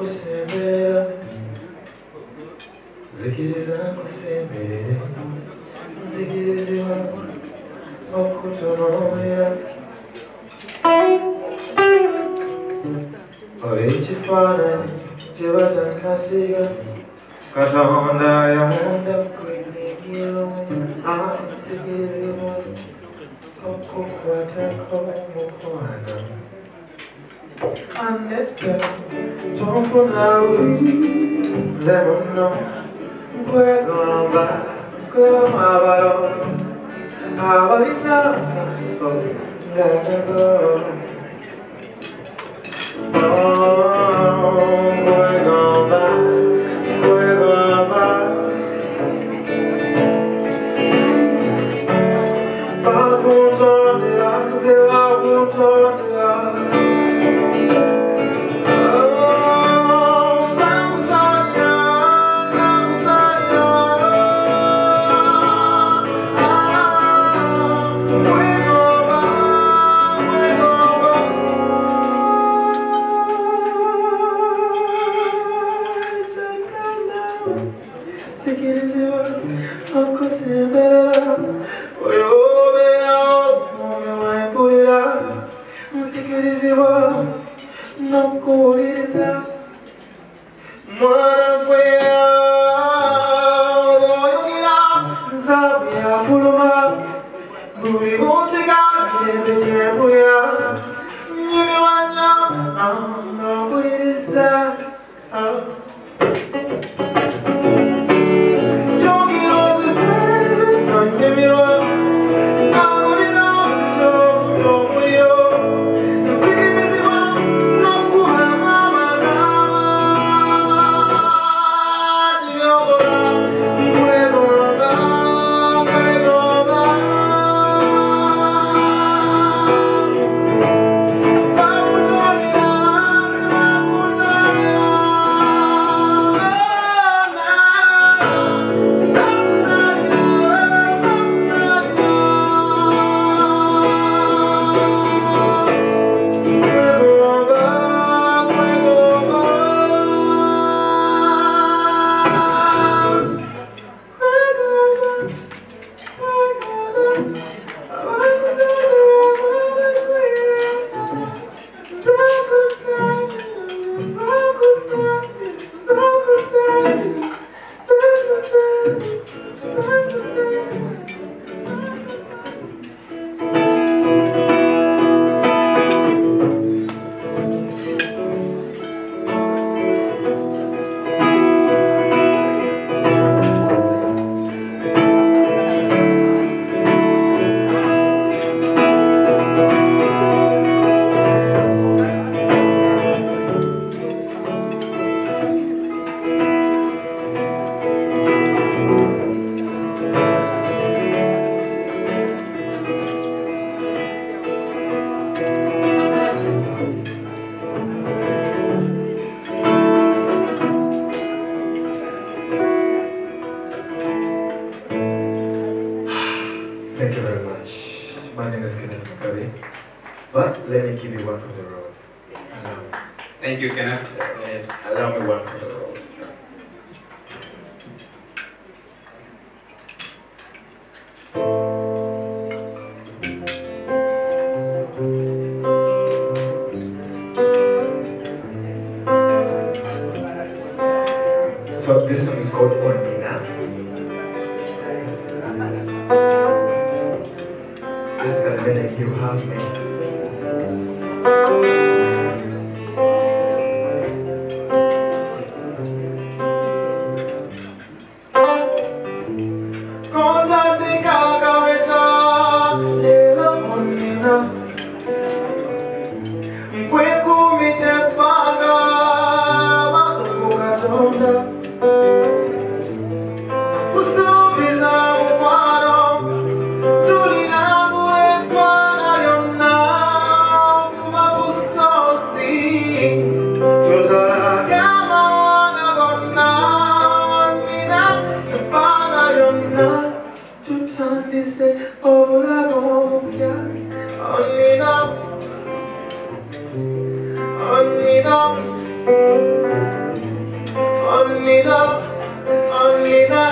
nkusembera nzikiriza nkusemberere nzikirizibwa okutunuulira. Oli ekifaananyi kye batanasiga katonda yamunda kwenigiroonya ansikirizibwa ah, okukwatako mukwano anedda tonfunawo nze muno nkwegomba nkwema abalondo abalina maaso gagago nkwegomba nkwegomba bakutondera nze bakutondera sikirizibwa oyo obeera omewangulira nsikirizibwa n'okuwuliriza. Mwana gwera oyogira nsabu yakuluma buli bunzika mirembe gyempulira nyumirwa nnyo Thank name is Kenneth Mugabi. But let me give you one for the road. Allow me. Thank you, Kenneth. Yes. Allow me one for the road. Basically minute you have me. dice I la boca. Only love. Only love. Only love. Only love.